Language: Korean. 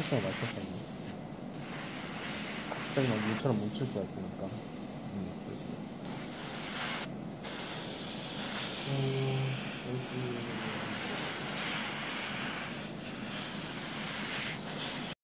맞췄어요 맞췄어요 갑자기 막 물처럼 뭉칠 수가 있으니까.